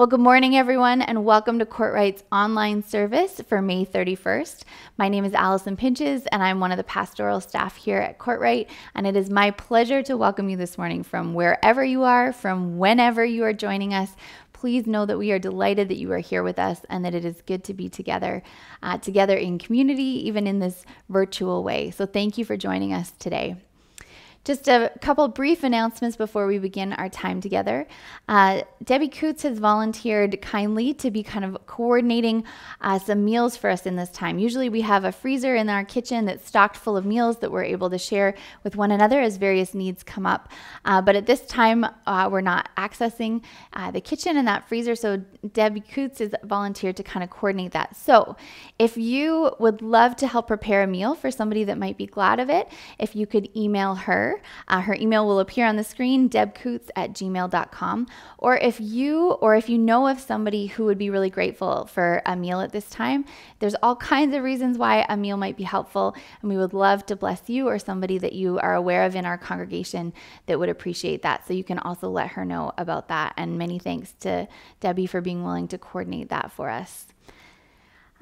Well, good morning, everyone, and welcome to Kortright's online service for May 31st. My name is Allison Pinches, and I'm one of the pastoral staff here at Kortright, and it is my pleasure to welcome you this morning from wherever you are, from whenever you are joining us. Please know that we are delighted that you are here with us and that it is good to be together, uh, together in community, even in this virtual way. So, thank you for joining us today. Just a couple brief announcements before we begin our time together. Uh, Debbie Coots has volunteered kindly to be kind of coordinating uh, some meals for us in this time. Usually, we have a freezer in our kitchen that's stocked full of meals that we're able to share with one another as various needs come up. Uh, but at this time, uh, we're not accessing uh, the kitchen and that freezer, so Debbie Coots has volunteered to kind of coordinate that. So, if you would love to help prepare a meal for somebody that might be glad of it, if you could email her uh, her email will appear on the screen, debcoots at gmail.com. Or if you or if you know of somebody who would be really grateful for a meal at this time, there's all kinds of reasons why a meal might be helpful. And we would love to bless you or somebody that you are aware of in our congregation that would appreciate that. So you can also let her know about that. And many thanks to Debbie for being willing to coordinate that for us.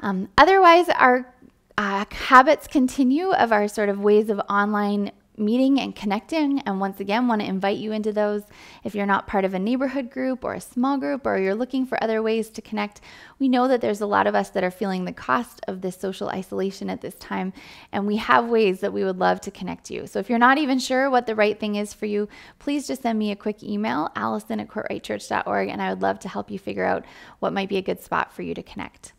Um, otherwise, our uh, habits continue of our sort of ways of online meeting and connecting. And once again, want to invite you into those. If you're not part of a neighborhood group or a small group, or you're looking for other ways to connect, we know that there's a lot of us that are feeling the cost of this social isolation at this time. And we have ways that we would love to connect you. So if you're not even sure what the right thing is for you, please just send me a quick email, allison at kortrightchurch.org, and I would love to help you figure out what might be a good spot for you to connect.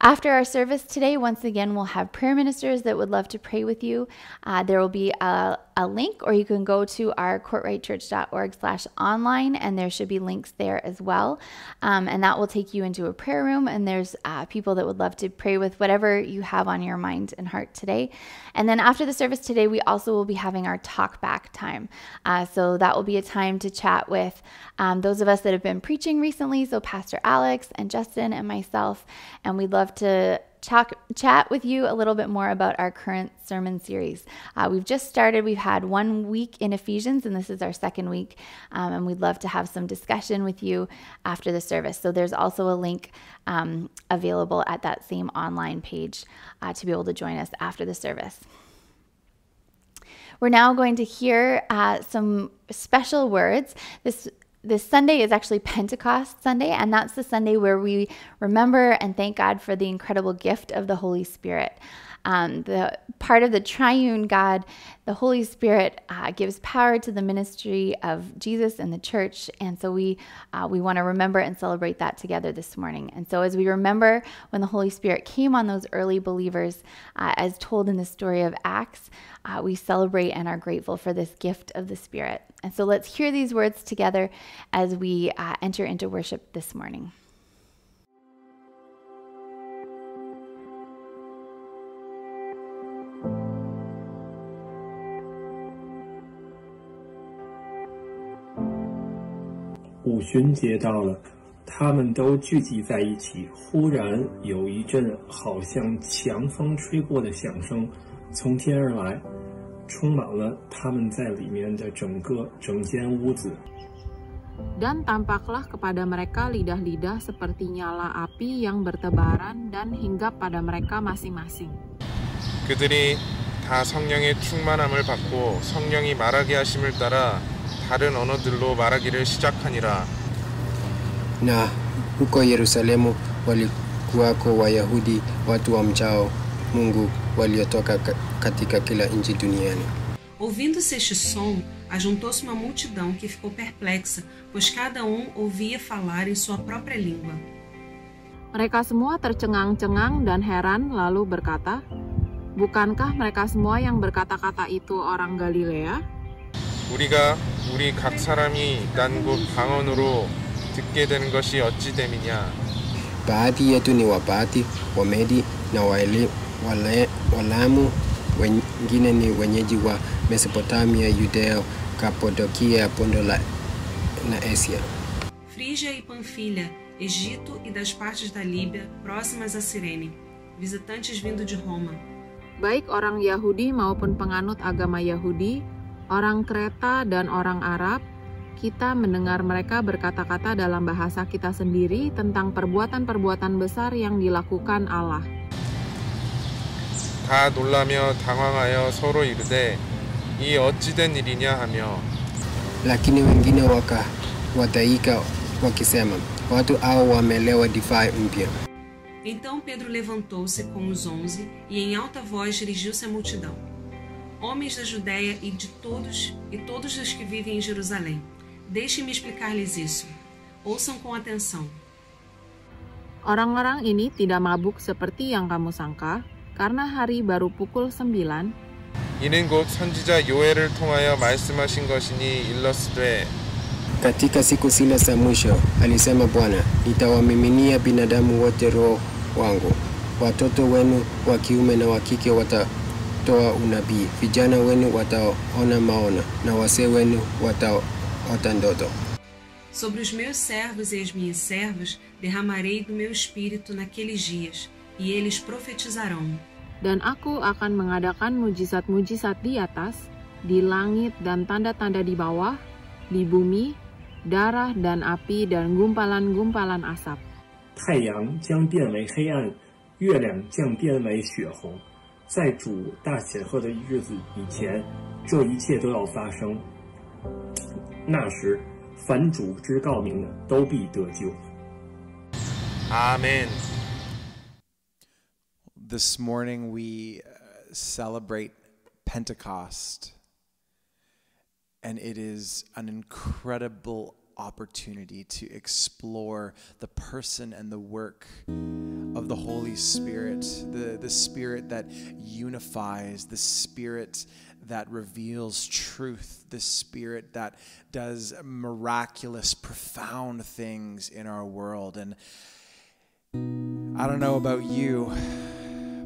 After our service today, once again, we'll have prayer ministers that would love to pray with you. Uh, there will be a, a, link, or you can go to our kortrightchurch.org slash online, and there should be links there as well. Um, and that will take you into a prayer room, and there's uh, people that would love to pray with whatever you have on your mind and heart today. And then after the service today, we also will be having our talk back time. Uh, so that will be a time to chat with um, those of us that have been preaching recently, so Pastor Alex and Justin and myself, and we'd love to talk, chat with you a little bit more about our current sermon series. Uh, we've just started, we've had one week in Ephesians, and this is our second week, um, and we'd love to have some discussion with you after the service. So there's also a link um, available at that same online page uh, to be able to join us after the service. We're now going to hear uh, some special words. This this Sunday is actually Pentecost Sunday, and that's the Sunday where we remember and thank God for the incredible gift of the Holy Spirit. Um, the part of the triune God, the Holy Spirit uh, gives power to the ministry of Jesus and the church, and so we uh, we want to remember and celebrate that together this morning. And so as we remember when the Holy Spirit came on those early believers, uh, as told in the story of Acts, uh, we celebrate and are grateful for this gift of the Spirit. And so let's hear these words together as we uh, enter into worship this morning. 五旬节到了，他们都聚集在一起。忽然有一阵好像强风吹过的响声从天而来。充满了他们在里面的整个整间屋子。Dan tampaklah kepada mereka lidah-lidah seperti nyala api yang bertebaran dan hinggap pada mereka masing-masing. 그들이 다 성령의 충만함을 받고 성령이 말하게 하심을 따라 다른 언어들로 말하기를 시작하니라. Na huko Yerusalemu walikuwako Wayahudi watu wamchao Mungu waliotoka katika kila nchi duniani. Ouvindo-se este som, ajuntou-se uma multidão que ficou perplexa, pois cada um ouvia falar em sua própria língua. Mereka semua tercengang-cengang dan heran lalu berkata, Bukankah mereka semua yang berkata-kata itu orang Galilea? 우리가 우리 각 사람이 난곳 방언으로 듣게 되는 것이 어찌 됨이냐? Baadhi yetu ni Wabati, Wamedi na wale, Walamu, wengine ni wenyeji wa Mesopotamia, Yudea, Kapadokia, Pondo la, na Asia. Frígia e Panfilha, Egito e das partes da Líbia próximas a Cirene, visitantes vindo de Roma. Baik orang Yahudi maupun penganut agama Yahudi, orang Kreta dan orang Arab, kita mendengar mereka berkata-kata dalam bahasa kita sendiri tentang perbuatan-perbuatan besar yang dilakukan Allah. 다 놀라며 당황하여 서로 이르되 이 어찌된 일이냐 하며 Lakini wengine waka wataika wakisema, watu hao wamelewa divai mpya. Então Pedro levantou-se com os onze e em alta voz dirigiu-se à multidão. Homens da Judéia e de todos e todos os que vivem em Jerusalém, deixem-me explicar-lhes isso. Ouçam com atenção. Orang-orang ini tidak mabuk seperti yang kamu sangka, karena hari baru pukul 9 이는 곧 선지자 요엘을 통하여 말씀하신 것이니 일렀으되 Katika siku zile za mwisho, alisema Bwana, nitawamiminia binadamu wote roho wangu. Watoto wenu wa kiume na wa kike watatoa unabii, vijana wenu wataona maono, na wazee wenu wataota ndoto. Sobre os meus servos e as minhas servas derramarei do meu espírito naqueles dias, e eles profetizarão. Dan aku akan mengadakan mujizat-mujizat di atas, di langit dan tanda-tanda di bawah, di bumi, darah dan api dan gumpalan-gumpalan asap. 太阳将变为黑暗，月亮将变为血红。 在主大显赫的日子以前，这一切都要发生。那时，凡主之告明的都必得救。 아멘. This morning we uh, celebrate Pentecost, and it is an incredible opportunity to explore the person and the work of the Holy Spirit, the, the Spirit that unifies, the Spirit that reveals truth, the Spirit that does miraculous, profound things in our world. And I don't know about you,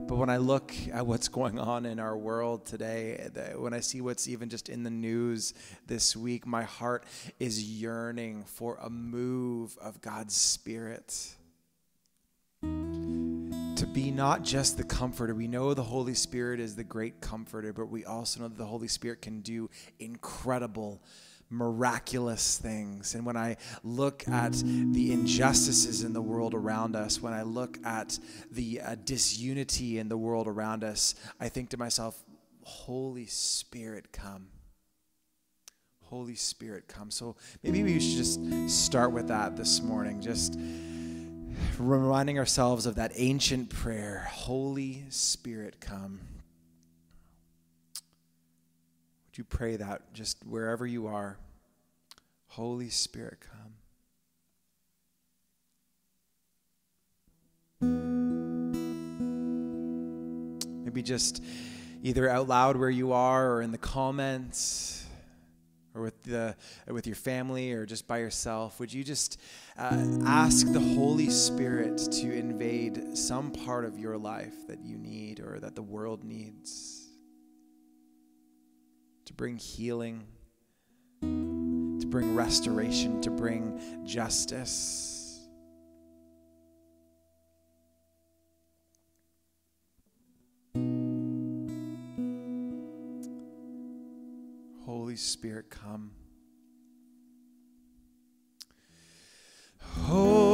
but when I look at what's going on in our world today, when I see what's even just in the news this week, my heart is yearning for a move of God's Spirit. To be not just the comforter. We know the Holy Spirit is the great comforter, but we also know that the Holy Spirit can do incredible miraculous things. And when I look at the injustices in the world around us, when I look at the uh, disunity in the world around us, I think to myself, Holy Spirit, come. Holy Spirit, come. So maybe we should just start with that this morning. Just reminding ourselves of that ancient prayer Holy Spirit, come. You pray that just wherever you are? Holy Spirit, come. Maybe just either out loud where you are or in the comments or with the with your family or just by yourself would you just uh, ask the holy spirit to invade some part of your life that you need or that the world needs to bring healing to bring restoration to bring justice Holy Spirit, come. Holy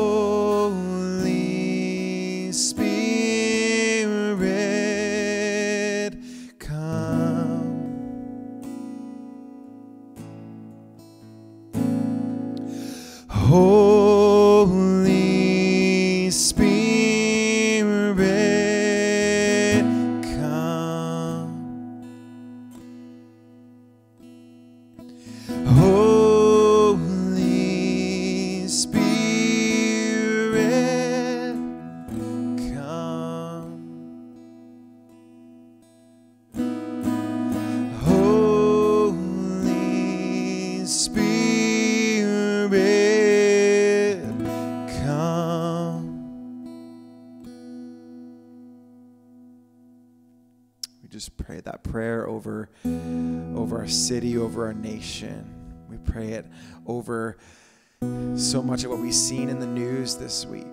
what we've seen in the news this week.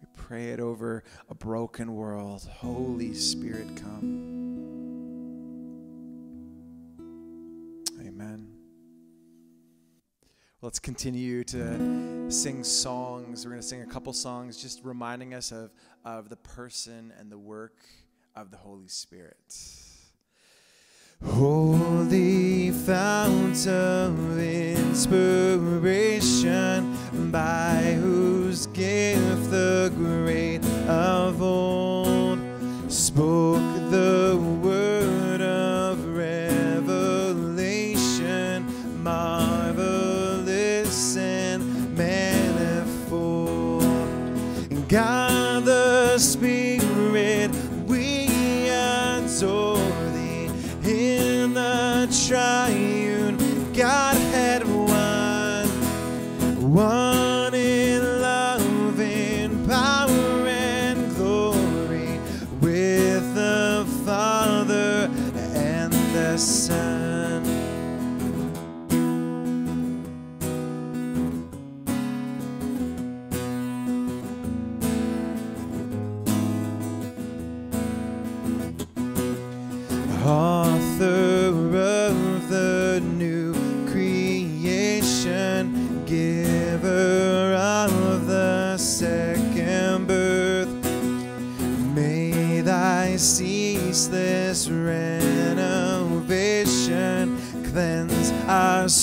We pray it over a broken world. Holy Spirit, come. Amen. let's continue to sing songs. We're going to sing a couple songs just reminding us of, of the person and the work of the Holy Spirit. Holy fount of inspiration, by whose gift the great of old spoke the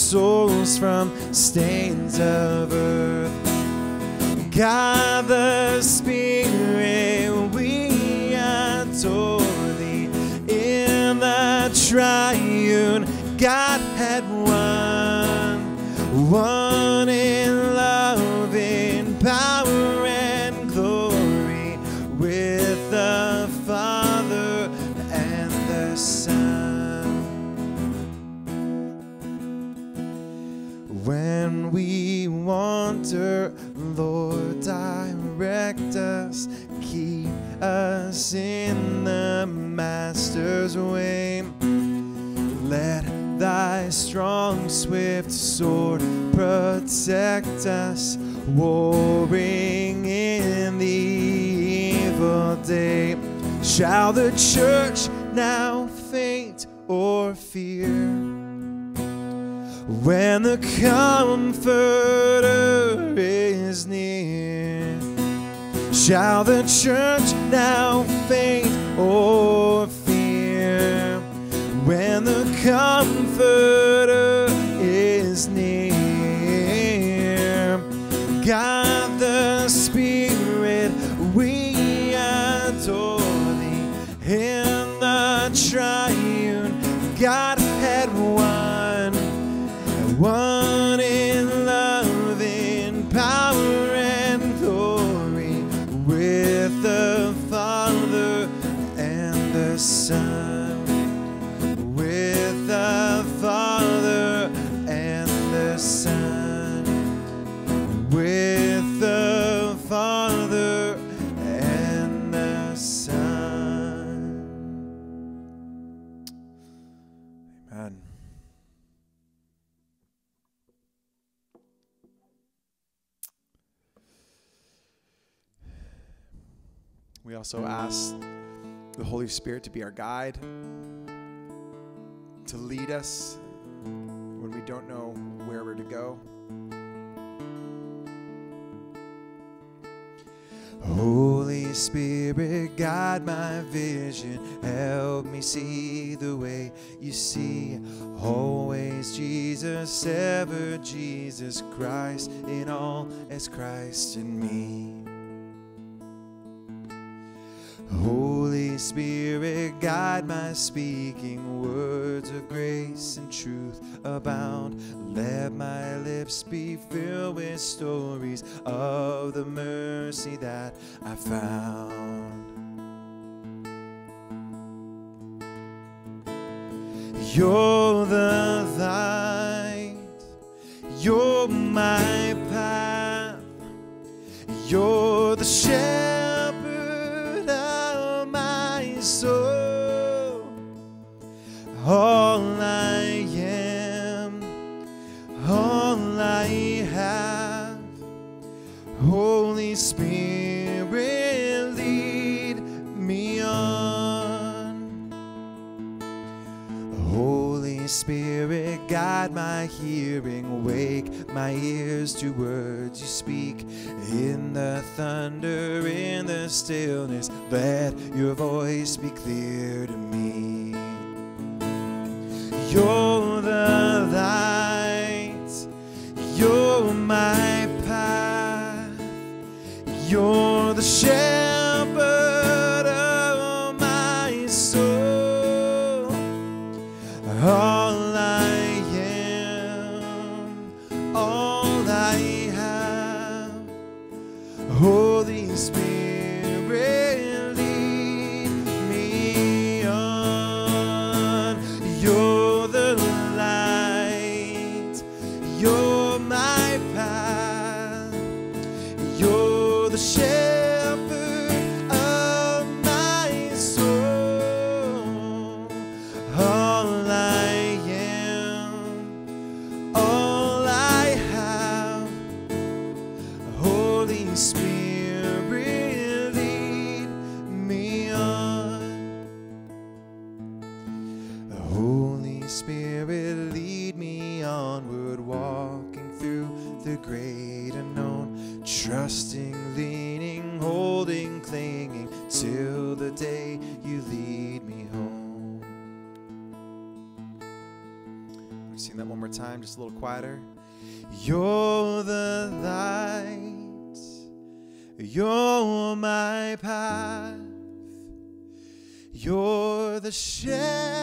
souls from stains of earth. God the Spirit, we adore thee in the triune Godhead one, one strong, swift sword protect us, warring in the evil day. Shall the church now faint or fear? when the Comforter is near. Shall the church now faint or fear when the Comforter is also ask the Holy Spirit to be our guide, to lead us when we don't know where we're to go. Holy Spirit, guide my vision. Help me see the way you see. Always Jesus, ever Jesus Christ, in all as Christ in me. Holy Spirit, guide my speaking, words of grace and truth abound. Let my lips be filled with stories of the mercy that I found. You're the light, you're my path, you're the shepherd All I am, all I have, Holy Spirit, lead me on. Holy Spirit, guide my hearing, wake my ears to words you speak. In the thunder, in the stillness, let your voice be clear to me. You're the light, you're my path, you're the shepherd quieter. You're the light, you're my path, you're the shepherd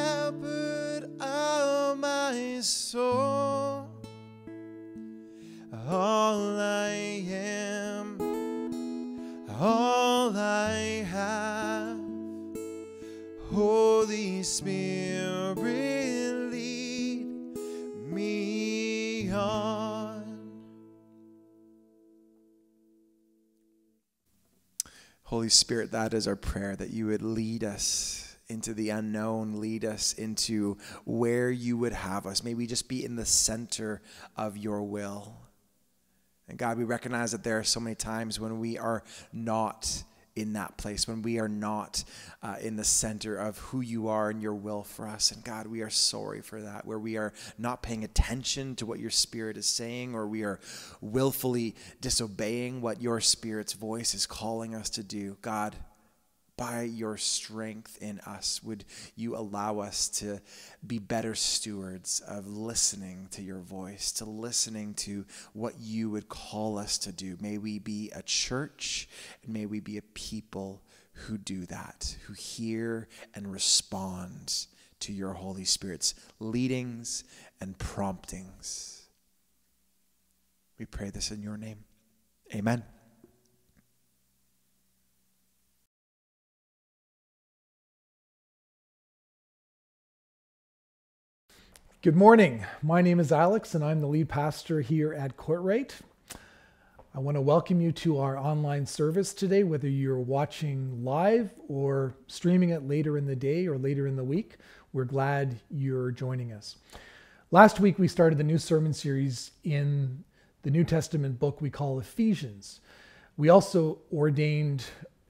Holy Spirit, that is our prayer that you would lead us into the unknown, lead us into where you would have us. May we just be in the center of your will. And God, we recognize that there are so many times when we are not in that place, when we are not uh, in the center of who you are and your will for us. And God, we are sorry for that, where we are not paying attention to what your spirit is saying, or we are willfully disobeying what your spirit's voice is calling us to do. God, by your strength in us, would you allow us to be better stewards of listening to your voice, to listening to what you would call us to do? May we be a church and may we be a people who do that, who hear and respond to your Holy Spirit's leadings and promptings. We pray this in your name. Amen. Good morning. My name is Alex, and I'm the lead pastor here at Kortright. I want to welcome you to our online service today, whether you're watching live or streaming it later in the day or later in the week. We're glad you're joining us. Last week, we started the new sermon series in the New Testament book we call Ephesians. We also ordained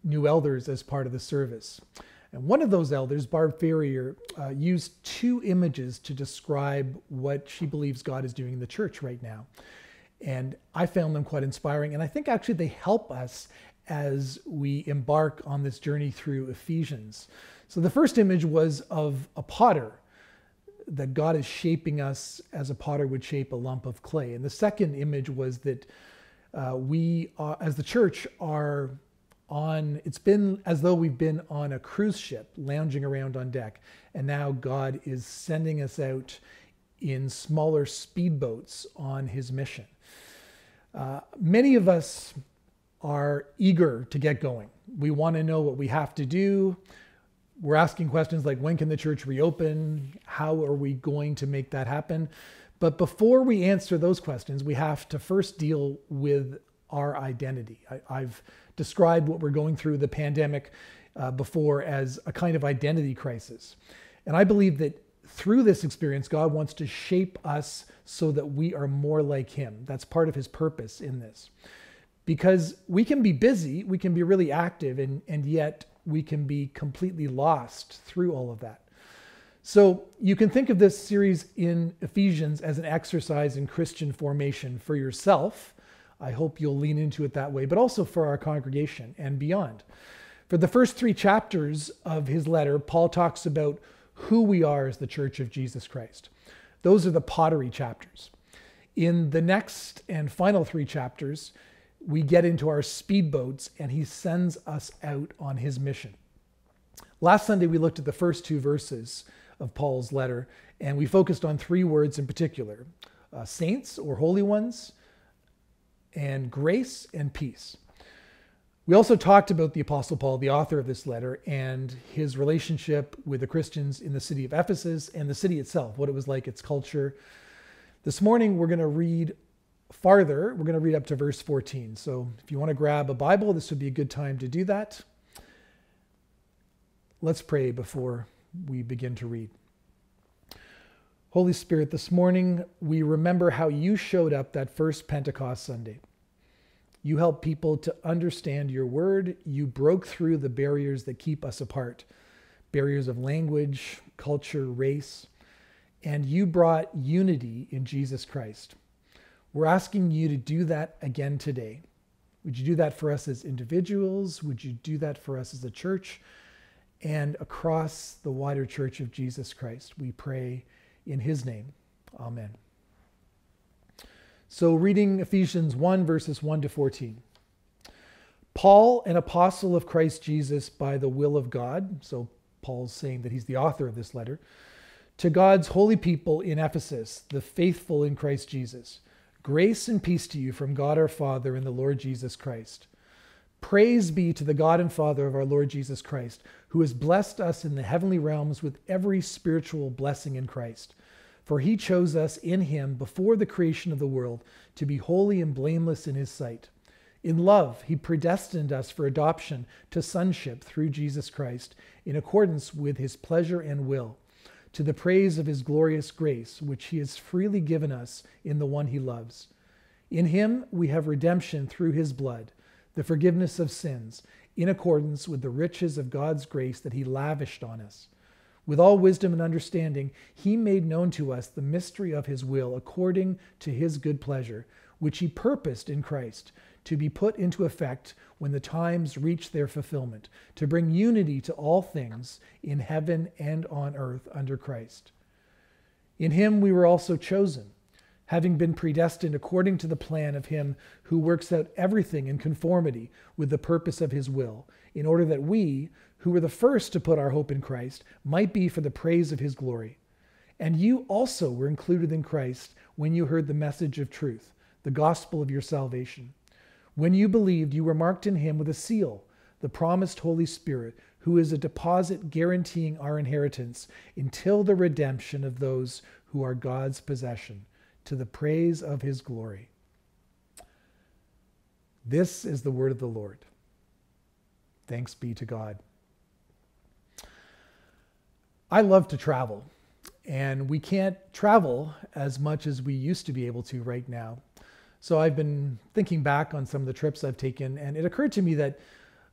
new elders as part of the service. And one of those elders, Barb Ferrier, uh, used two images to describe what she believes God is doing in the church right now. And I found them quite inspiring. And I think actually they help us as we embark on this journey through Ephesians. So the first image was of a potter, that God is shaping us as a potter would shape a lump of clay. And the second image was that uh, we, uh, as the church, are on it's been as though we've been on a cruise ship lounging around on deck and now god is sending us out in smaller speedboats on his mission. Uh, many of us are eager to get going. We want to know what we have to do. We're asking questions like when can the church reopen? How are we going to make that happen? But before we answer those questions we have to first deal with our identity. I, i've described what we're going through the pandemic uh, before as a kind of identity crisis. And I believe that through this experience, God wants to shape us so that we are more like Him. That's part of His purpose in this. Because we can be busy, we can be really active, and, and yet we can be completely lost through all of that. So you can think of this series in Ephesians as an exercise in Christian formation for yourself. I hope you'll lean into it that way, but also for our congregation and beyond. For the first three chapters of his letter, Paul talks about who we are as the church of Jesus Christ. Those are the pottery chapters. In the next and final three chapters, we get into our speedboats and he sends us out on his mission. Last Sunday, we looked at the first two verses of Paul's letter, and we focused on three words in particular uh, saints or holy ones, and grace and peace. We also talked about the Apostle Paul, the author of this letter, and his relationship with the Christians in the city of Ephesus and the city itself, what it was like, its culture. This morning, we're going to read farther. We're going to read up to verse 14. So if you want to grab a Bible, this would be a good time to do that. Let's pray before we begin to read. Holy Spirit, this morning we remember how you showed up that first Pentecost Sunday. You help people to understand your word. You broke through the barriers that keep us apart barriers of language, culture, race. And you brought unity in Jesus Christ. We're asking you to do that again today. Would you do that for us as individuals? Would you do that for us as a church? and across the wider church of Jesus Christ. We pray in his name. Amen. So, reading Ephesians 1, verses 1 to 14. Paul, an apostle of Christ Jesus by the will of God, so Paul's saying that he's the author of this letter, to God's holy people in Ephesus, the faithful in Christ Jesus. Grace and peace to you from God our Father and the Lord Jesus Christ. Praise be to the God and Father of our Lord Jesus Christ, who has blessed us in the heavenly realms with every spiritual blessing in Christ. For he chose us in him before the creation of the world to be holy and blameless in his sight. In love, he predestined us for adoption to sonship through Jesus Christ, in accordance with his pleasure and will, to the praise of his glorious grace, which he has freely given us in the one he loves. In him we have redemption through his blood the forgiveness of sins, in accordance with the riches of God's grace that He lavished on us. With all wisdom and understanding, He made known to us the mystery of His will according to His good pleasure, which He purposed in Christ to be put into effect when the times reach their fulfillment, to bring unity to all things in heaven and on earth under Christ. In Him we were also chosen having been predestined according to the plan of him who works out everything in conformity with the purpose of his will, in order that we, who were the first to put our hope in Christ, might be for the praise of his glory. And you also were included in Christ when you heard the message of truth, the gospel of your salvation. When you believed, you were marked in him with a seal, the promised Holy Spirit, who is a deposit guaranteeing our inheritance until the redemption of those who are God's possession to the praise of his glory. This is the word of the Lord. Thanks be to God. I love to travel, and we can't travel as much as we used to be able to right now. So I've been thinking back on some of the trips I've taken, and it occurred to me that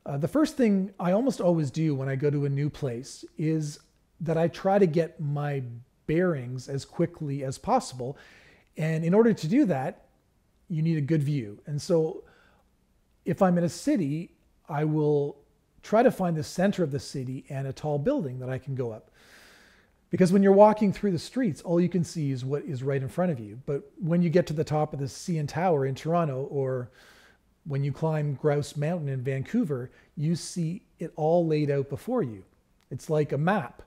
uh, the first thing I almost always do when I go to a new place is that I try to get my bearings as quickly as possible and in order to do that, you need a good view. And so if I'm in a city, I will try to find the center of the city and a tall building that I can go up. Because when you're walking through the streets, all you can see is what is right in front of you. But when you get to the top of the CN Tower in Toronto, or when you climb Grouse Mountain in Vancouver, you see it all laid out before you. It's like a map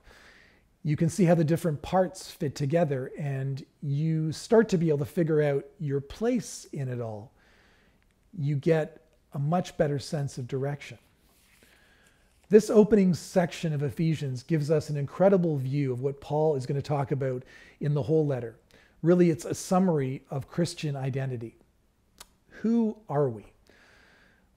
you can see how the different parts fit together and you start to be able to figure out your place in it all. You get a much better sense of direction. This opening section of Ephesians gives us an incredible view of what Paul is going to talk about in the whole letter. Really, it's a summary of Christian identity. Who are we?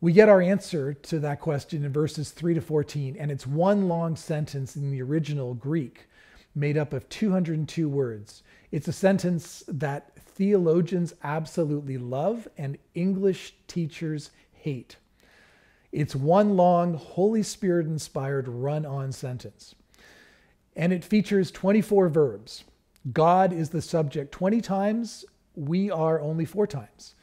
We get our answer to that question in verses 3 to 14, and it's one long sentence in the original Greek made up of 202 words. It's a sentence that theologians absolutely love and English teachers hate. It's one long, Holy Spirit inspired run on sentence. And it features 24 verbs. God is the subject 20 times, we are only four times.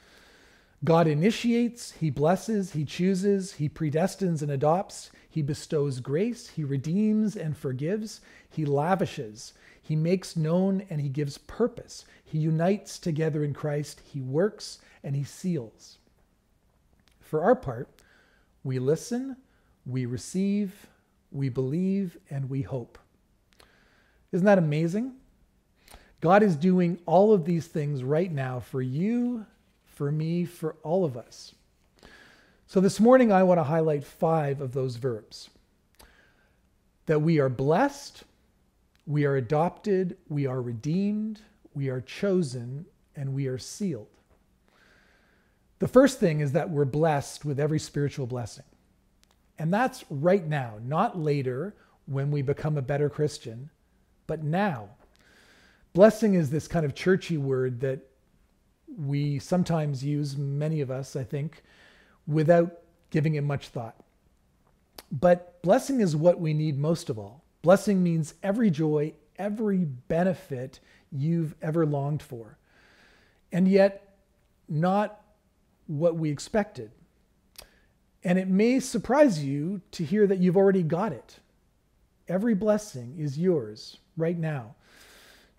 God initiates, He blesses, He chooses, He predestines and adopts, He bestows grace, He redeems and forgives, He lavishes, He makes known and He gives purpose, He unites together in Christ, He works and He seals. For our part, we listen, we receive, we believe, and we hope. Isn't that amazing? God is doing all of these things right now for you, for me, for all of us. So this morning, I want to highlight five of those verbs that we are blessed, we are adopted, we are redeemed, we are chosen, and we are sealed. The first thing is that we're blessed with every spiritual blessing. And that's right now, not later when we become a better Christian, but now. Blessing is this kind of churchy word that we sometimes use, many of us, I think, without giving it much thought. But blessing is what we need most of all. Blessing means every joy, every benefit you've ever longed for, and yet not what we expected. And it may surprise you to hear that you've already got it. Every blessing is yours right now.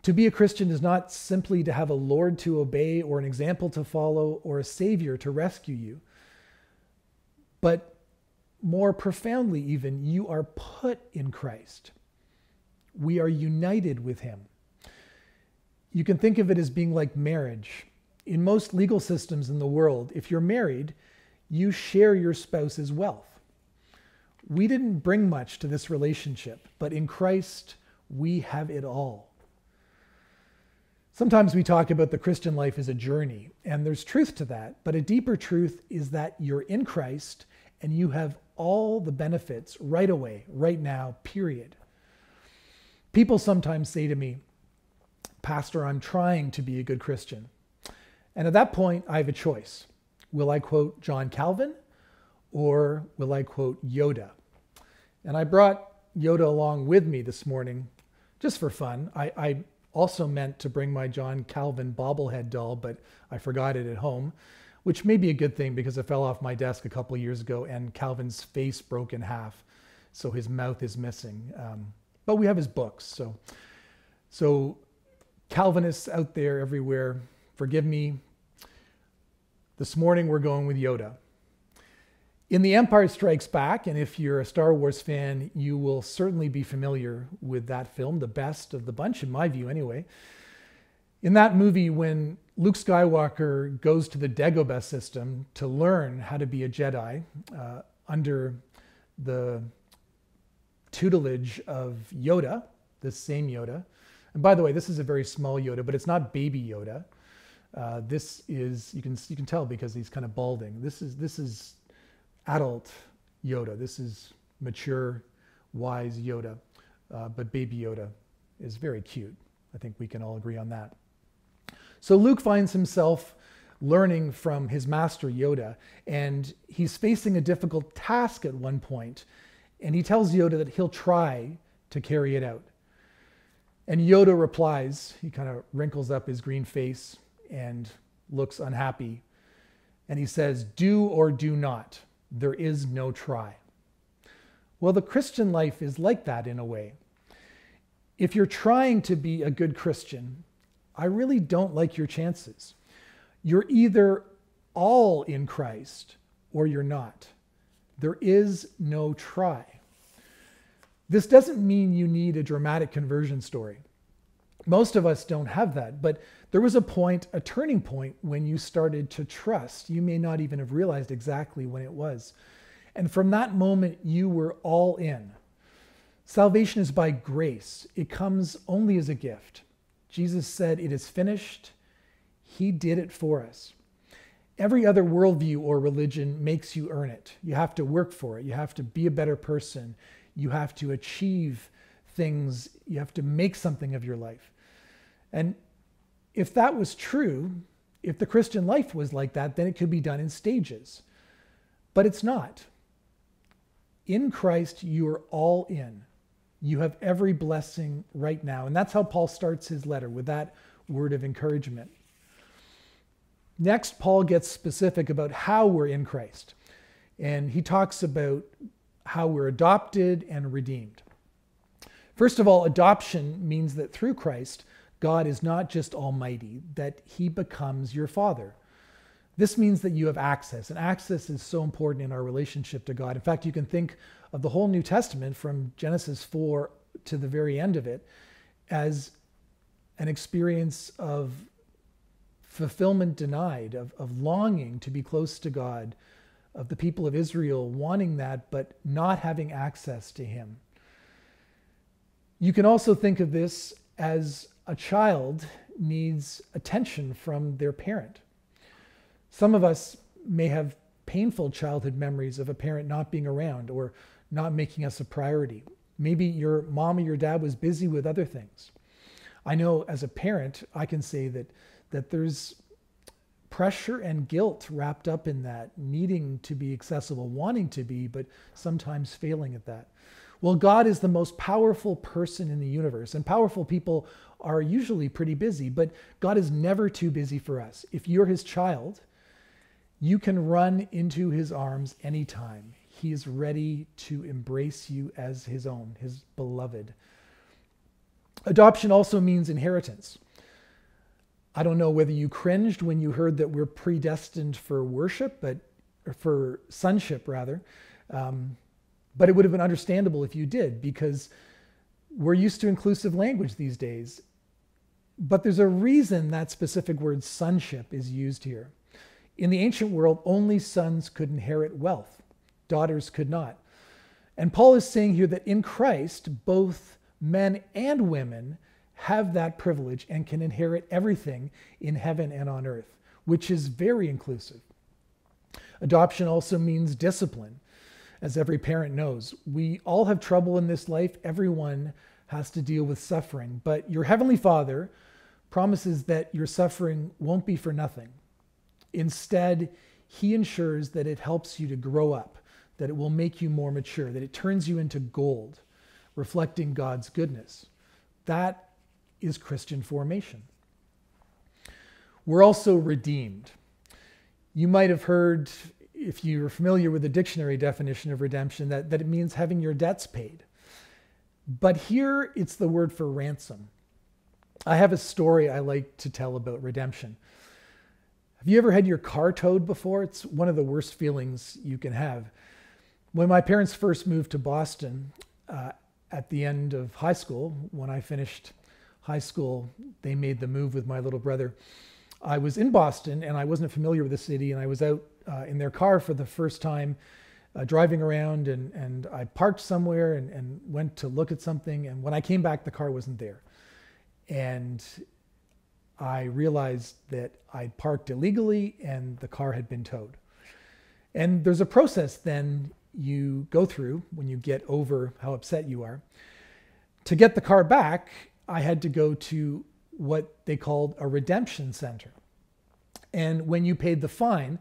To be a Christian is not simply to have a Lord to obey or an example to follow or a Savior to rescue you, but more profoundly, even, you are put in Christ. We are united with Him. You can think of it as being like marriage. In most legal systems in the world, if you're married, you share your spouse's wealth. We didn't bring much to this relationship, but in Christ, we have it all. Sometimes we talk about the Christian life as a journey, and there's truth to that, but a deeper truth is that you're in Christ and you have all the benefits right away, right now, period. People sometimes say to me, Pastor, I'm trying to be a good Christian. And at that point, I have a choice. Will I quote John Calvin or will I quote Yoda? And I brought Yoda along with me this morning just for fun. I, I also meant to bring my John Calvin bobblehead doll, but I forgot it at home, which may be a good thing because it fell off my desk a couple years ago and Calvin's face broke in half. So his mouth is missing. Um, but we have his books. So, so Calvinists out there everywhere, forgive me. This morning we're going with Yoda. In The Empire Strikes Back, and if you're a Star Wars fan, you will certainly be familiar with that film, the best of the bunch, in my view, anyway. In that movie, when Luke Skywalker goes to the Dagobah system to learn how to be a Jedi uh, under the tutelage of Yoda, this same Yoda. And by the way, this is a very small Yoda, but it's not baby Yoda. Uh, this is you can you can tell because he's kind of balding. This is this is adult Yoda. This is mature, wise Yoda. Uh, but baby Yoda is very cute. I think we can all agree on that. So Luke finds himself learning from his master Yoda, and he's facing a difficult task at one point, and he tells Yoda that he'll try to carry it out. And Yoda replies, he kind of wrinkles up his green face, and looks unhappy. And he says, Do or do not. There is no try. Well, the Christian life is like that in a way. If you're trying to be a good Christian, I really don't like your chances. You're either all in Christ or you're not. There is no try. This doesn't mean you need a dramatic conversion story. Most of us don't have that, but there was a point, a turning point, when you started to trust. You may not even have realized exactly when it was. And from that moment, you were all in. Salvation is by grace, it comes only as a gift. Jesus said, It is finished. He did it for us. Every other worldview or religion makes you earn it. You have to work for it. You have to be a better person. You have to achieve things. You have to make something of your life. And if that was true, if the Christian life was like that, then it could be done in stages. But it's not. In Christ, you are all in. You have every blessing right now. And that's how Paul starts his letter with that word of encouragement. Next, Paul gets specific about how we're in Christ. And he talks about how we're adopted and redeemed. First of all, adoption means that through Christ, God is not just almighty, that he becomes your father. This means that you have access, and access is so important in our relationship to God. In fact, you can think of the whole New Testament from Genesis 4 to the very end of it as an experience of fulfillment denied, of, of longing to be close to God, of the people of Israel wanting that but not having access to Him. You can also think of this as a child needs attention from their parent. Some of us may have painful childhood memories of a parent not being around or not making us a priority. Maybe your mom or your dad was busy with other things. I know as a parent, I can say that, that there's pressure and guilt wrapped up in that, needing to be accessible, wanting to be, but sometimes failing at that. Well, God is the most powerful person in the universe, and powerful people are usually pretty busy, but God is never too busy for us. If you're his child, you can run into his arms anytime. He is ready to embrace you as his own, his beloved. Adoption also means inheritance. I don't know whether you cringed when you heard that we're predestined for worship, but for sonship rather. Um, but it would have been understandable if you did, because we're used to inclusive language these days. But there's a reason that specific word sonship is used here. In the ancient world, only sons could inherit wealth, daughters could not. And Paul is saying here that in Christ, both men and women have that privilege and can inherit everything in heaven and on earth, which is very inclusive. Adoption also means discipline, as every parent knows. We all have trouble in this life, everyone has to deal with suffering, but your Heavenly Father promises that your suffering won't be for nothing. Instead, He ensures that it helps you to grow up, that it will make you more mature, that it turns you into gold, reflecting God's goodness. That is Christian formation. We're also redeemed. You might have heard, if you're familiar with the dictionary definition of redemption, that, that it means having your debts paid. But here it's the word for ransom. I have a story I like to tell about redemption. Have you ever had your car towed before? It's one of the worst feelings you can have. When my parents first moved to Boston uh, at the end of high school, when I finished high school, they made the move with my little brother. I was in Boston and I wasn't familiar with the city, and I was out uh, in their car for the first time, uh, driving around, and, and I parked somewhere and, and went to look at something. And when I came back, the car wasn't there. And I realized that I'd parked illegally and the car had been towed. And there's a process then you go through when you get over how upset you are. To get the car back, I had to go to what they called a redemption center. And when you paid the fine,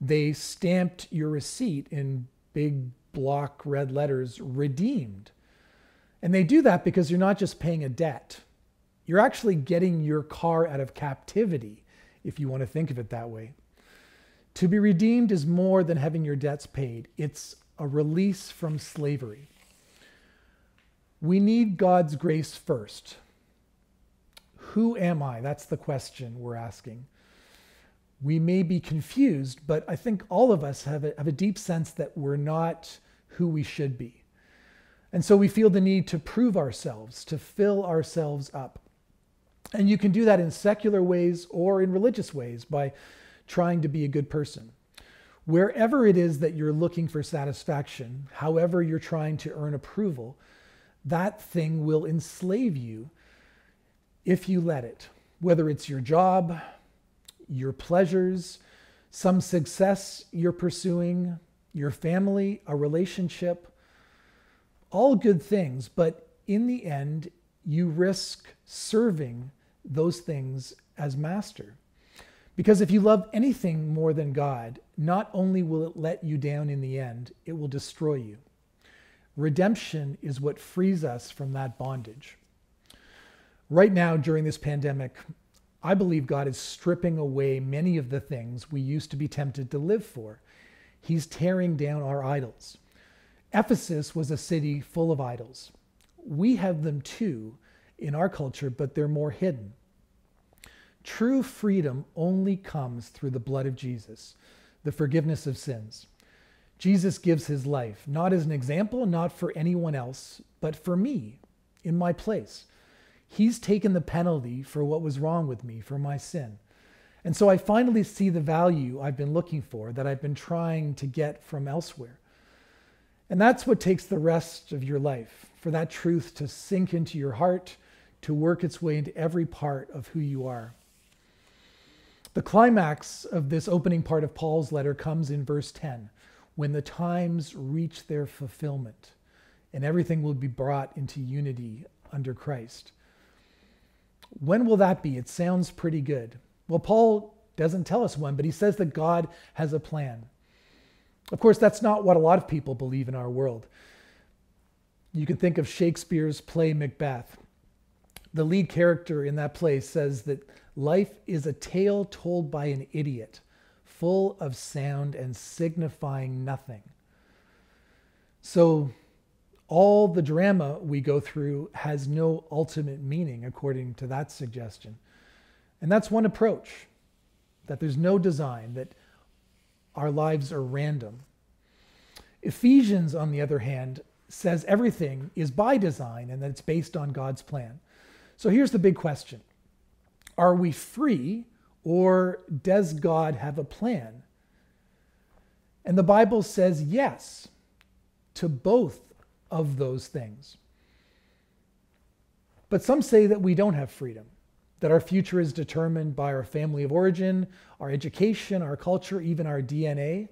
they stamped your receipt in big block red letters, redeemed. And they do that because you're not just paying a debt, you're actually getting your car out of captivity, if you want to think of it that way. To be redeemed is more than having your debts paid, it's a release from slavery. We need God's grace first who am I? That's the question we're asking. We may be confused, but I think all of us have a, have a deep sense that we're not who we should be. And so we feel the need to prove ourselves, to fill ourselves up. And you can do that in secular ways or in religious ways by trying to be a good person. Wherever it is that you're looking for satisfaction, however you're trying to earn approval, that thing will enslave you if you let it, whether it's your job, your pleasures, some success you're pursuing, your family, a relationship, all good things, but in the end, you risk serving those things as master. Because if you love anything more than God, not only will it let you down in the end, it will destroy you. Redemption is what frees us from that bondage. Right now, during this pandemic, I believe God is stripping away many of the things we used to be tempted to live for. He's tearing down our idols. Ephesus was a city full of idols. We have them too in our culture, but they're more hidden. True freedom only comes through the blood of Jesus, the forgiveness of sins. Jesus gives his life, not as an example, not for anyone else, but for me, in my place. He's taken the penalty for what was wrong with me, for my sin. And so I finally see the value I've been looking for, that I've been trying to get from elsewhere. And that's what takes the rest of your life for that truth to sink into your heart, to work its way into every part of who you are. The climax of this opening part of Paul's letter comes in verse 10 when the times reach their fulfillment and everything will be brought into unity under Christ. When will that be? It sounds pretty good. Well, Paul doesn't tell us when, but he says that God has a plan. Of course, that's not what a lot of people believe in our world. You can think of Shakespeare's play Macbeth. The lead character in that play says that life is a tale told by an idiot full of sound and signifying nothing. So, all the drama we go through has no ultimate meaning, according to that suggestion. And that's one approach that there's no design, that our lives are random. Ephesians, on the other hand, says everything is by design and that it's based on God's plan. So here's the big question Are we free or does God have a plan? And the Bible says yes to both of those things. But some say that we don't have freedom, that our future is determined by our family of origin, our education, our culture, even our DNA.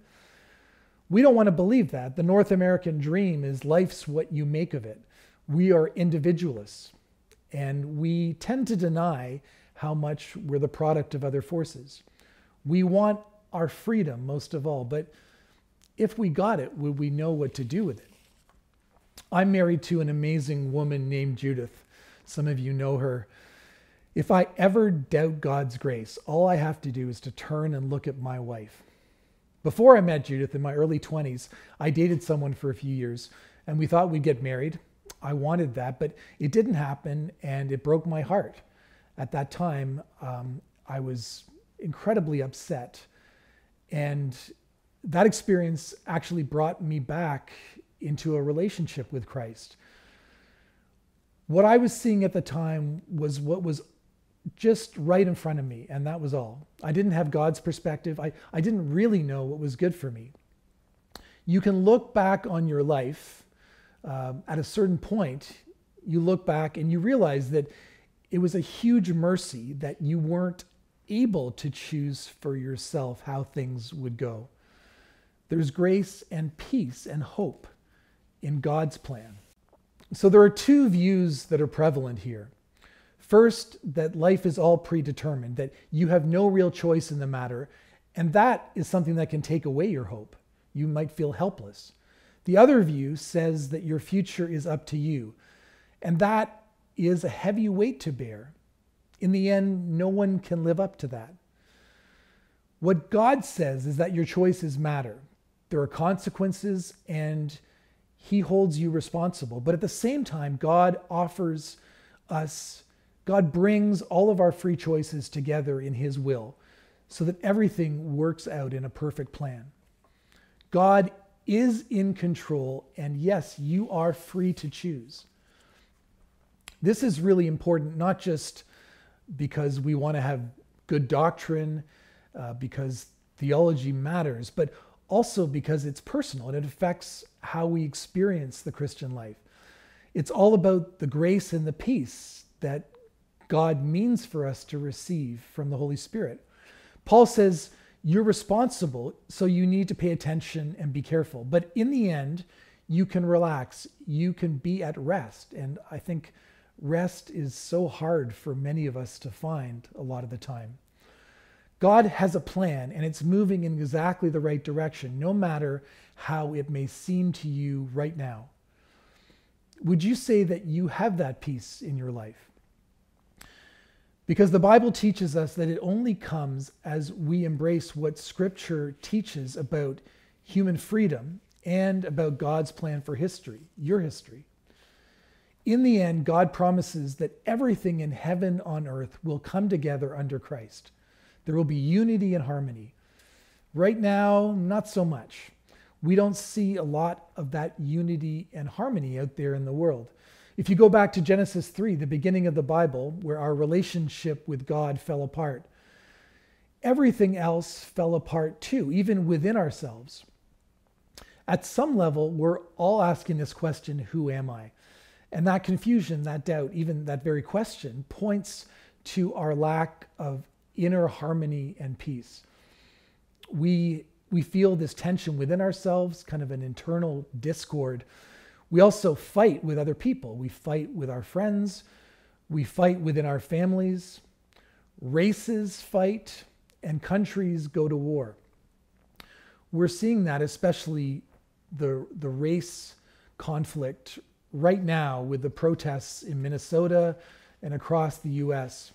We don't want to believe that. The North American dream is life's what you make of it. We are individualists, and we tend to deny how much we're the product of other forces. We want our freedom most of all, but if we got it, would we know what to do with it? I'm married to an amazing woman named Judith. Some of you know her. If I ever doubt God's grace, all I have to do is to turn and look at my wife. Before I met Judith in my early 20s, I dated someone for a few years and we thought we'd get married. I wanted that, but it didn't happen and it broke my heart at that time, um, I was incredibly upset. And that experience actually brought me back into a relationship with Christ. What I was seeing at the time was what was just right in front of me, and that was all. I didn't have God's perspective. I, I didn't really know what was good for me. You can look back on your life uh, at a certain point, you look back and you realize that it was a huge mercy that you weren't able to choose for yourself how things would go. There's grace and peace and hope in God's plan. So there are two views that are prevalent here. First, that life is all predetermined, that you have no real choice in the matter, and that is something that can take away your hope. You might feel helpless. The other view says that your future is up to you, and that is a heavy weight to bear. In the end, no one can live up to that. What God says is that your choices matter. There are consequences and He holds you responsible. But at the same time, God offers us, God brings all of our free choices together in His will so that everything works out in a perfect plan. God is in control, and yes, you are free to choose. This is really important, not just because we want to have good doctrine, uh, because theology matters, but also because it's personal and it affects how we experience the Christian life. It's all about the grace and the peace that God means for us to receive from the Holy Spirit. Paul says, You're responsible, so you need to pay attention and be careful. But in the end, you can relax, you can be at rest. And I think rest is so hard for many of us to find a lot of the time. God has a plan and it's moving in exactly the right direction, no matter how it may seem to you right now. Would you say that you have that peace in your life? Because the Bible teaches us that it only comes as we embrace what Scripture teaches about human freedom and about God's plan for history, your history. In the end, God promises that everything in heaven on earth will come together under Christ. There will be unity and harmony. Right now, not so much. We don't see a lot of that unity and harmony out there in the world. If you go back to Genesis 3, the beginning of the Bible, where our relationship with God fell apart, everything else fell apart too, even within ourselves. At some level, we're all asking this question Who am I? And that confusion, that doubt, even that very question points to our lack of inner harmony and peace. We, we feel this tension within ourselves, kind of an internal discord. We also fight with other people. We fight with our friends. We fight within our families. Races fight, and countries go to war. We're seeing that, especially the, the race conflict right now with the protests in Minnesota and across the US.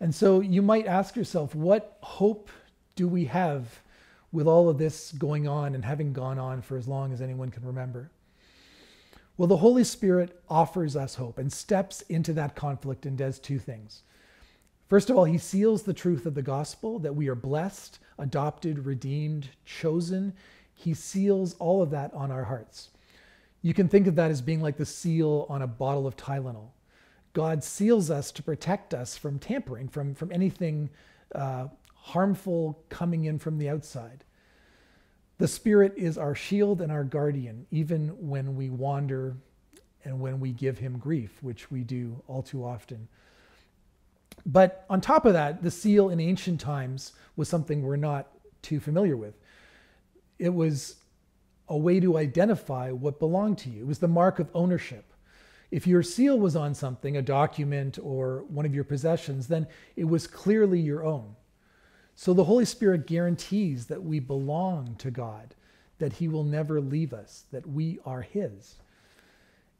And so you might ask yourself, what hope do we have with all of this going on and having gone on for as long as anyone can remember? Well, the Holy Spirit offers us hope and steps into that conflict and does two things. First of all, he seals the truth of the gospel that we are blessed, adopted, redeemed, chosen. He seals all of that on our hearts. You can think of that as being like the seal on a bottle of Tylenol. God seals us to protect us from tampering, from, from anything uh, harmful coming in from the outside. The Spirit is our shield and our guardian, even when we wander and when we give Him grief, which we do all too often. But on top of that, the seal in ancient times was something we're not too familiar with. It was a way to identify what belonged to you. It was the mark of ownership. If your seal was on something, a document or one of your possessions, then it was clearly your own. So the Holy Spirit guarantees that we belong to God, that He will never leave us, that we are His.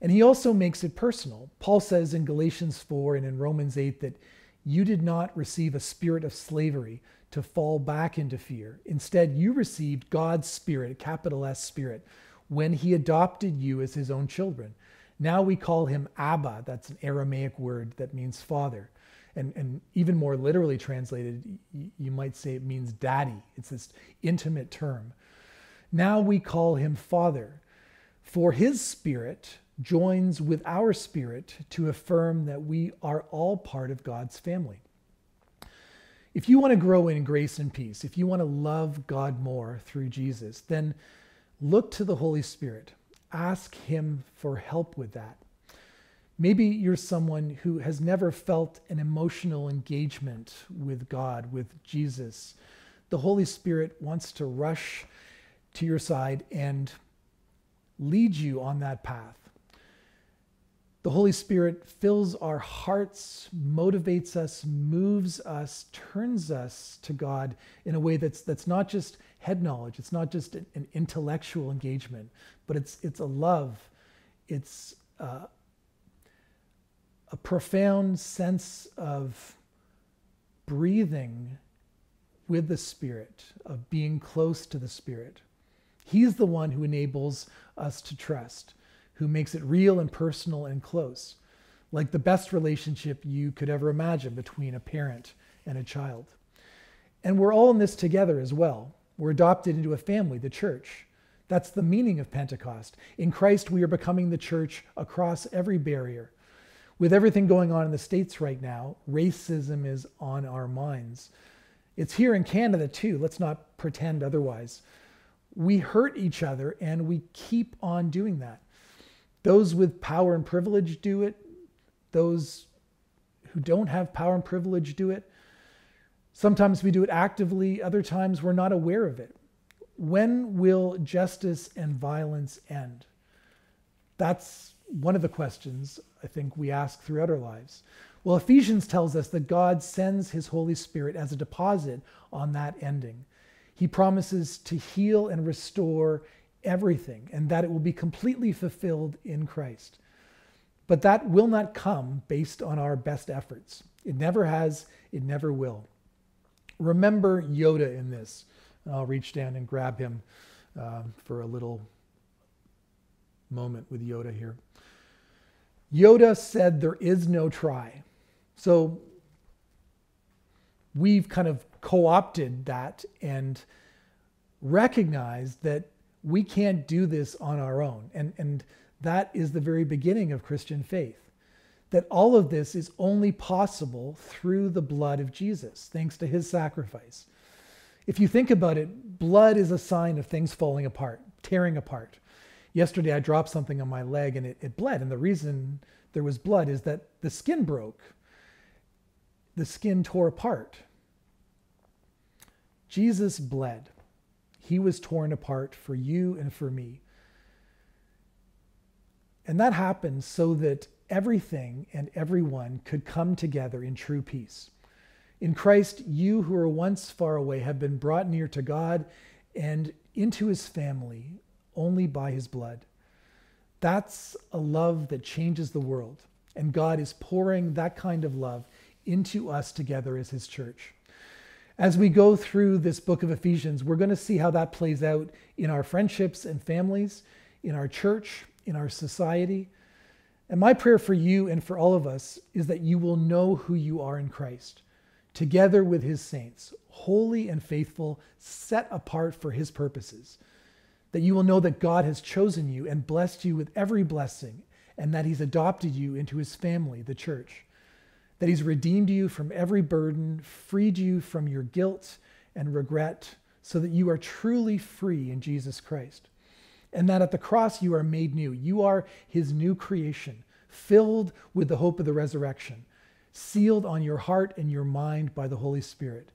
And He also makes it personal. Paul says in Galatians 4 and in Romans 8 that you did not receive a spirit of slavery to fall back into fear. Instead, you received God's Spirit, capital S Spirit, when He adopted you as His own children. Now we call Him Abba. That's an Aramaic word that means father. And, and even more literally translated, you might say it means daddy. It's this intimate term. Now we call Him Father, for His Spirit joins with our spirit to affirm that we are all part of God's family. If you want to grow in grace and peace, if you want to love God more through Jesus, then look to the Holy Spirit. Ask Him for help with that. Maybe you're someone who has never felt an emotional engagement with God, with Jesus. The Holy Spirit wants to rush to your side and lead you on that path. The Holy Spirit fills our hearts, motivates us, moves us, turns us to God in a way that's, that's not just head knowledge, it's not just an, intellectual engagement, but it's, it's a love, it's uh, a profound sense of breathing with the Spirit, of being close to the Spirit. He's the one who enables us to trust who makes it real and personal and close, like the best relationship you could ever imagine between a parent and a child. And we're all in this together as well. We're adopted into a family, the church. That's the meaning of Pentecost. In Christ, we are becoming the church across every barrier. With everything going on in the States right now, racism is on our minds. It's here in Canada too. Let's not pretend otherwise. We hurt each other and we keep on doing that. Those with power and privilege do it. Those who don't have power and privilege do it. Sometimes we do it actively, other times we're not aware of it. When will justice and violence end? That's one of the questions I think we ask throughout our lives. Well, Ephesians tells us that God sends his Holy Spirit as a deposit on that ending. He promises to heal and restore everything and that it will be completely fulfilled in Christ. But that will not come based on our best efforts. It never has, it never will. Remember Yoda in this. I'll reach down and grab him uh, for a little moment with Yoda here. Yoda said, There is no try. So we've kind of co opted that and recognized that we can't do this on our own. And, and that is the very beginning of Christian faith. That all of this is only possible through the blood of Jesus, thanks to his sacrifice. If you think about it, blood is a sign of things falling apart, tearing apart. Yesterday, I dropped something on my leg and it, it bled. And the reason there was blood is that the skin broke, the skin tore apart. Jesus bled. He was torn apart for you and for me. And that happened so that everything and everyone could come together in true peace. In Christ, you who were once far away have been brought near to God and into his family only by his blood. That's a love that changes the world. And God is pouring that kind of love into us together as his church. As we go through this book of Ephesians, we're going to see how that plays out in our friendships and families, in our church, in our society. And my prayer for you and for all of us is that you will know who you are in Christ, together with his saints, holy and faithful, set apart for his purposes. That you will know that God has chosen you and blessed you with every blessing, and that he's adopted you into his family, the church. That he's redeemed you from every burden, freed you from your guilt and regret, so that you are truly free in Jesus Christ and that at the cross you are made new. You are his new creation, filled with the hope of the resurrection, sealed on your heart and your mind by the Holy Spirit,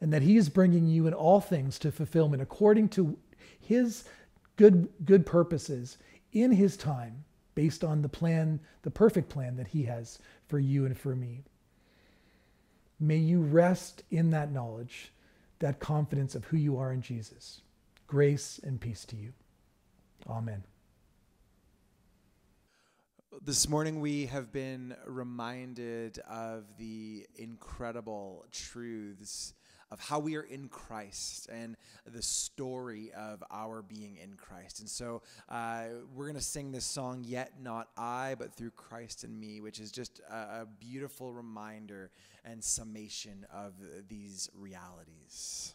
and that he is bringing you in all things to fulfillment according to his good, good purposes in his time, based on the plan, the perfect plan that he has for you and for me. May you rest in that knowledge, that confidence of who you are in Jesus. Grace and peace to you. Amen. This morning, we have been reminded of the incredible truths of how we are in Christ and the story of our being in Christ. And so uh, we're going to sing this song, Yet Not I, but Through Christ in Me, which is just a, a beautiful reminder and summation of these realities.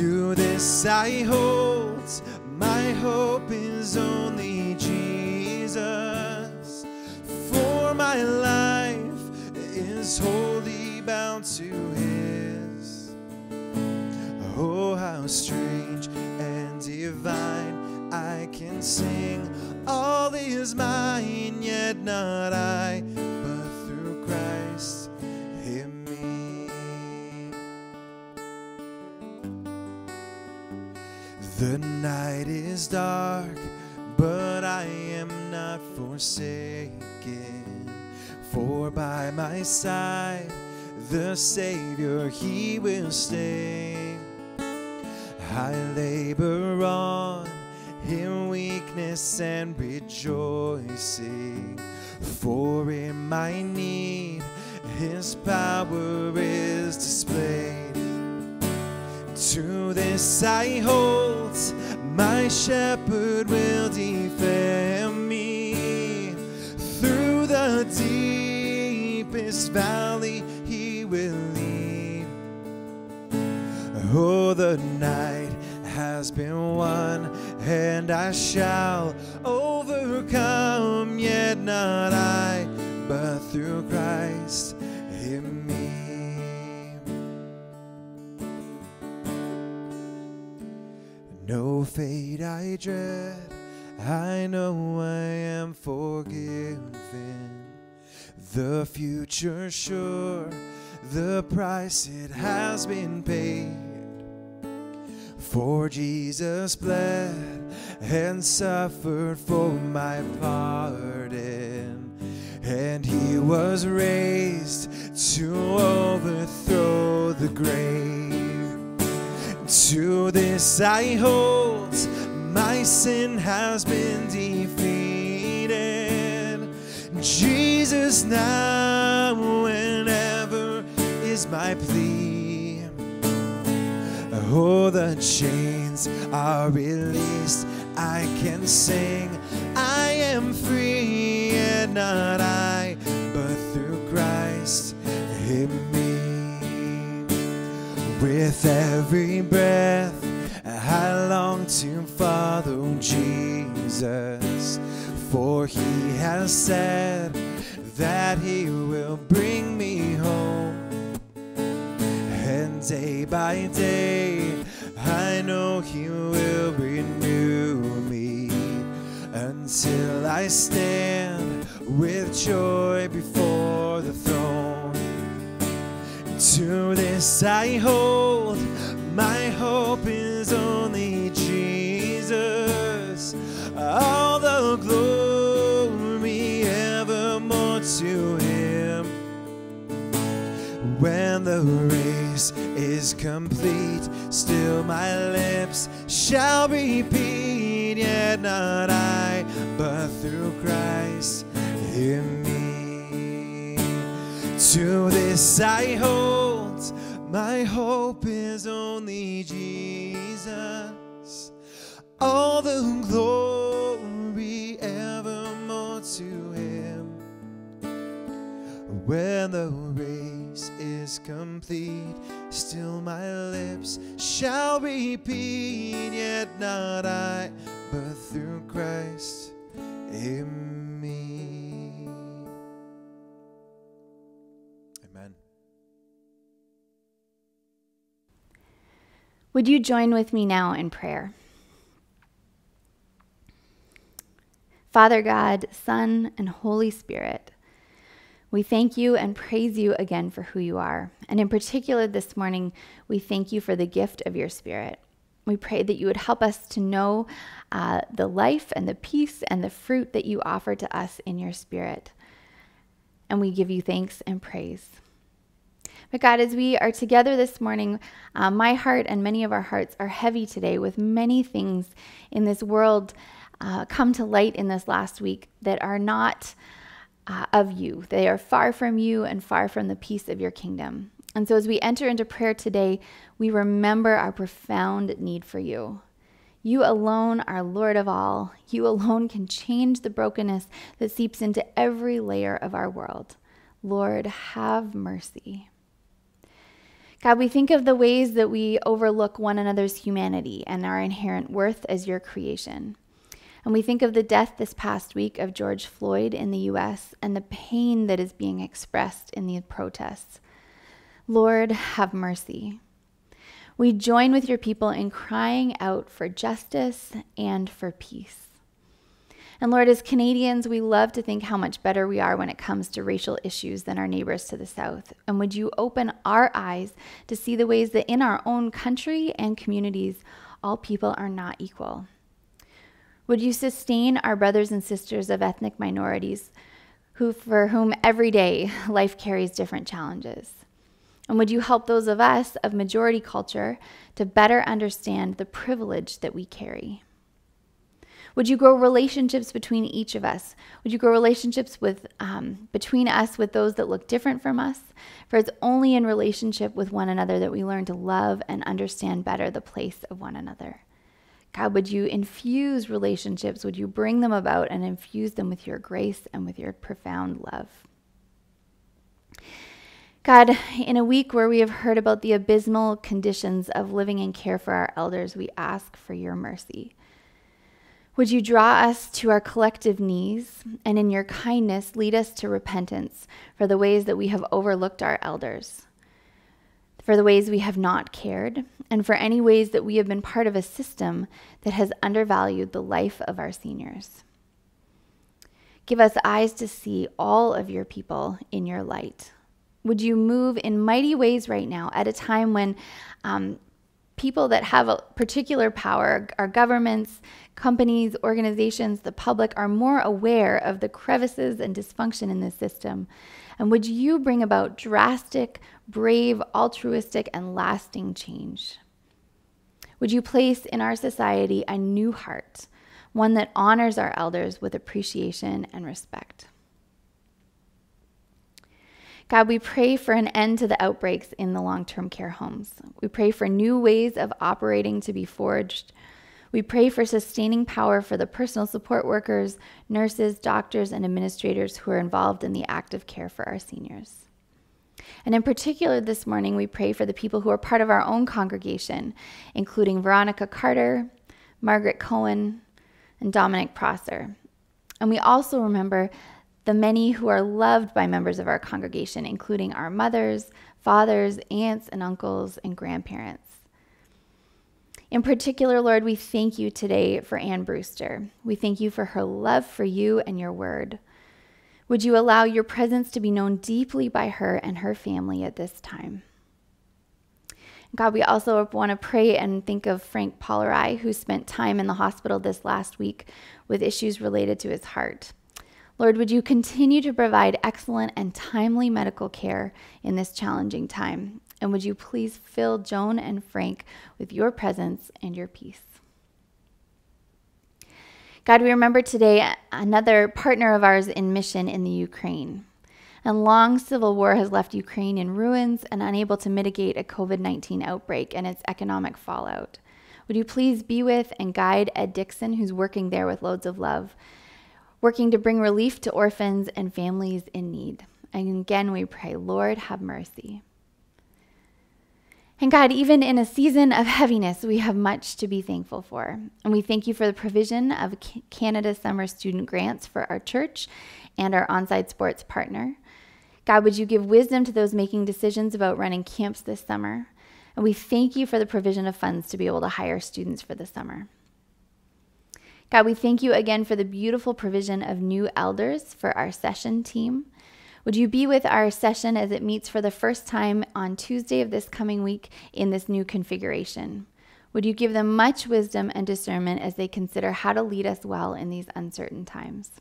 To this I hold, my hope is only Jesus. For my life is wholly bound to His. Oh, how strange and divine I can sing. All is mine, yet not I, The night is dark, but I am not forsaken. For by my side, the Savior, He will stay. I labor on in weakness and rejoicing, for in my need, His power is displayed. To this I hold, my shepherd will defend me. Through the deepest valley, he will lead. Oh, the night has been won, and I shall overcome, yet not I, but through Christ No fate I dread, I know I am forgiven. The future sure, the price it has been paid. For Jesus bled and suffered for my pardon, and he was raised to overthrow the grave. To this I hold, my sin has been defeated. Jesus, now and ever is my plea. Oh, the chains are released. I can sing. I am free, and not I, but through Christ me. With every breath, I long to follow Jesus, for he has said that he will bring me home. And day by day, I know he will renew me until I stand with joy To this I hold, my hope is only Jesus. All the glory evermore to him. When the race is complete, still my lips shall repeat, yet not I, but through Christ in. To this I hold, my hope is only Jesus. All the glory evermore to him. When the race is complete, still my lips shall repeat, yet not I, but through Christ in Would you join with me now in prayer? Father God, Son, and Holy Spirit, we thank you and praise you again for who you are. And in particular, this morning, we thank you for the gift of your Spirit. We pray that you would help us to know uh, the life and the peace and the fruit that you offer to us in your Spirit. And we give you thanks and praise. But God, as we are together this morning, uh, my heart and many of our hearts are heavy today with many things in this world uh, come to light in this last week that are not uh, of you. They are far from you and far from the peace of your kingdom. And so, as we enter into prayer today, we remember our profound need for you. You alone are Lord of all. You alone can change the brokenness that seeps into every layer of our world. Lord, have mercy. God, we think of the ways that we overlook one another's humanity and our inherent worth as your creation. And we think of the death this past week of George Floyd in the US and the pain that is being expressed in the protests. Lord, have mercy. We join with your people in crying out for justice and for peace. And Lord, as Canadians, we love to think how much better we are when it comes to racial issues than our neighbors to the south. And would you open our eyes to see the ways that in our own country and communities, all people are not equal? Would you sustain our brothers and sisters of ethnic minorities who, for whom every day life carries different challenges? And would you help those of us of majority culture to better understand the privilege that we carry? Would you grow relationships between each of us? Would you grow relationships with um, between us with those that look different from us? For it's only in relationship with one another that we learn to love and understand better the place of one another. God, would you infuse relationships? Would you bring them about and infuse them with your grace and with your profound love? God, in a week where we have heard about the abysmal conditions of living in care for our elders, we ask for your mercy. Would you draw us to our collective knees and in your kindness lead us to repentance for the ways that we have overlooked our elders, for the ways we have not cared, and for any ways that we have been part of a system that has undervalued the life of our seniors? Give us eyes to see all of your people in your light. Would you move in mighty ways right now at a time when um, people that have a particular power, our governments, companies, organizations, the public, are more aware of the crevices and dysfunction in this system? And would you bring about drastic, brave, altruistic, and lasting change? Would you place in our society a new heart, one that honors our elders with appreciation and respect? God, we pray for an end to the outbreaks in the long term care homes. We pray for new ways of operating to be forged. We pray for sustaining power for the personal support workers, nurses, doctors, and administrators who are involved in the active care for our seniors. And in particular, this morning, we pray for the people who are part of our own congregation, including Veronica Carter, Margaret Cohen, and Dominic Prosser. And we also remember the many who are loved by members of our congregation, including our mothers, fathers, aunts, and uncles, and grandparents. In particular, Lord, we thank you today for Ann Brewster. We thank you for her love for you and your word. Would you allow your presence to be known deeply by her and her family at this time? God, we also want to pray and think of Frank Pollerai, who spent time in the hospital this last week with issues related to his heart. Lord, would you continue to provide excellent and timely medical care in this challenging time? And would you please fill Joan and Frank with your presence and your peace? God, we remember today another partner of ours in mission in the Ukraine. A long civil war has left Ukraine in ruins and unable to mitigate a COVID 19 outbreak and its economic fallout. Would you please be with and guide Ed Dixon, who's working there with loads of love, working to bring relief to orphans and families in need. And again, we pray, Lord, have mercy. And God, even in a season of heaviness, we have much to be thankful for. And we thank you for the provision of Canada Summer Student Grants for our church and our onside sports partner. God, would you give wisdom to those making decisions about running camps this summer? And we thank you for the provision of funds to be able to hire students for the summer. God, we thank you again for the beautiful provision of new elders for our session team. Would you be with our session as it meets for the first time on Tuesday of this coming week in this new configuration? Would you give them much wisdom and discernment as they consider how to lead us well in these uncertain times?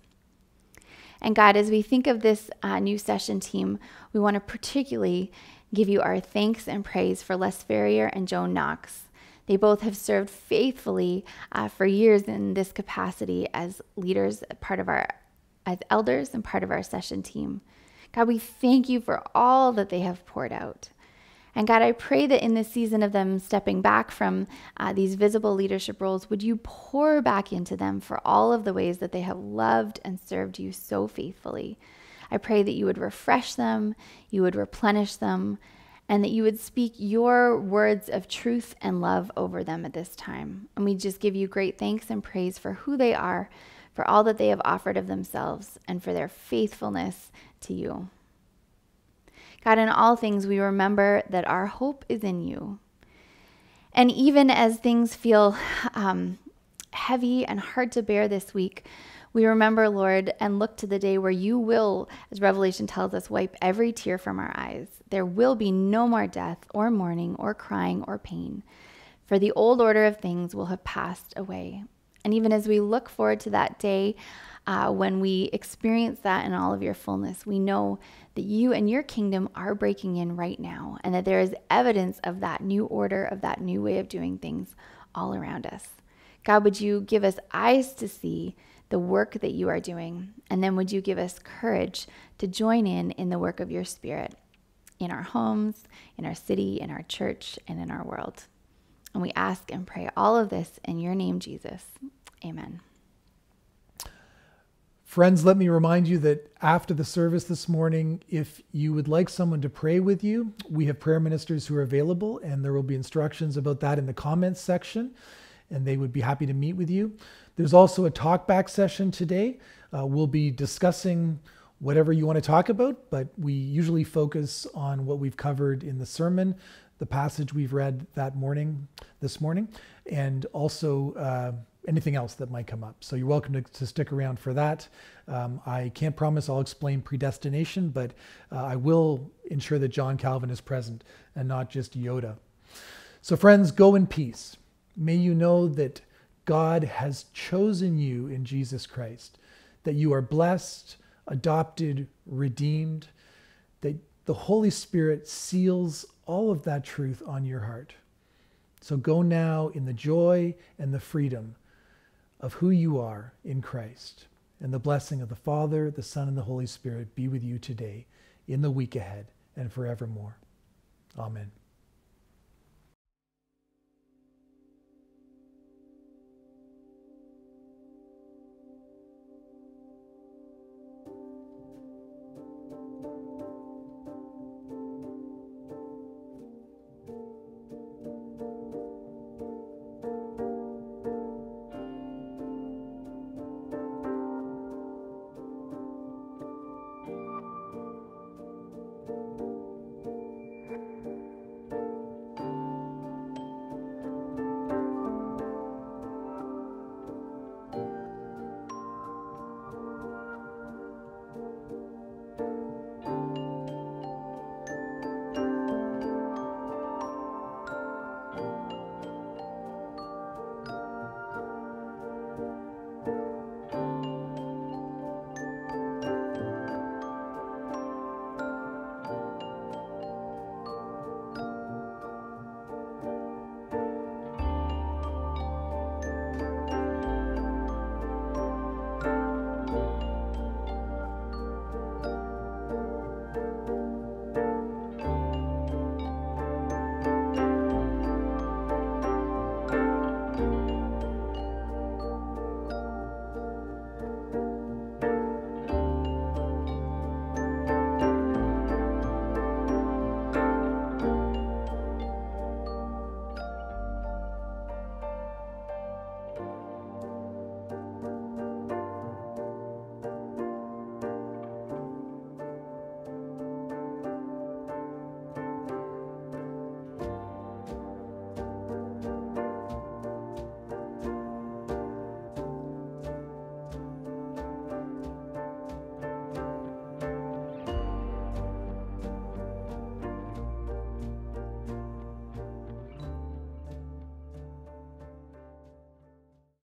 And God, as we think of this uh, new session team, we want to particularly give you our thanks and praise for Les Ferrier and Joan Knox. They both have served faithfully uh, for years in this capacity as leaders, part of our, as elders, and part of our session team. God, we thank you for all that they have poured out. And God, I pray that in this season of them stepping back from uh, these visible leadership roles, would you pour back into them for all of the ways that they have loved and served you so faithfully? I pray that you would refresh them, you would replenish them, and that you would speak your words of truth and love over them at this time. And we just give you great thanks and praise for who they are, for all that they have offered of themselves, and for their faithfulness to you. God, in all things, we remember that our hope is in you. And even as things feel um, heavy and hard to bear this week, we remember, Lord, and look to the day where you will, as Revelation tells us, wipe every tear from our eyes. There will be no more death, or mourning, or crying, or pain, for the old order of things will have passed away. And even as we look forward to that day uh, when we experience that in all of your fullness, we know that you and your kingdom are breaking in right now, and that there is evidence of that new order, of that new way of doing things all around us. God, would you give us eyes to see? The work that you are doing. And then would you give us courage to join in in the work of your Spirit in our homes, in our city, in our church, and in our world. And we ask and pray all of this in your name, Jesus. Amen. Friends, let me remind you that after the service this morning, if you would like someone to pray with you, we have prayer ministers who are available, and there will be instructions about that in the comments section. and they would be happy to meet with you. There's also a talkback session today. Uh, we'll be discussing whatever you want to talk about, but we usually focus on what we've covered in the sermon, the passage we've read that morning, this morning, and also uh, anything else that might come up. So you're welcome to, to stick around for that. Um, I can't promise I'll explain predestination, but uh, I will ensure that John Calvin is present and not just Yoda. So, friends, go in peace. May you know that God has chosen you in Jesus Christ, that you are blessed, adopted, redeemed, that the Holy Spirit seals all of that truth on your heart. So go now in the joy and the freedom of who you are in Christ. And the blessing of the Father, the Son, and the Holy Spirit be with you today, in the week ahead, and forevermore. Amen.